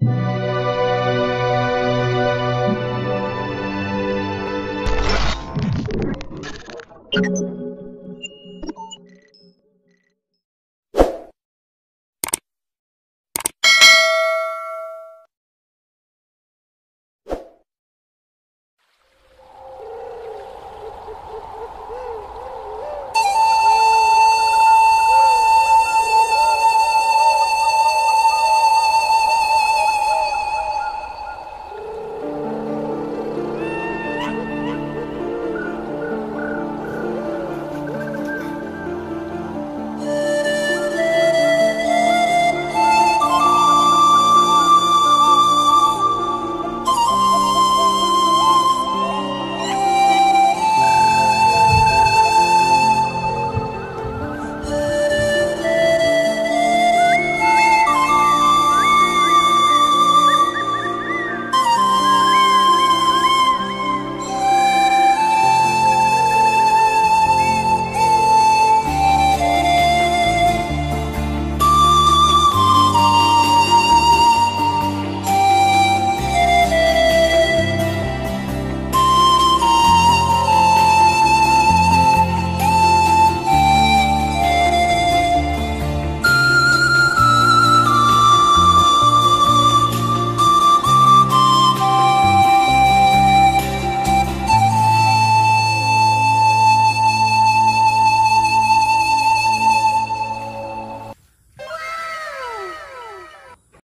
you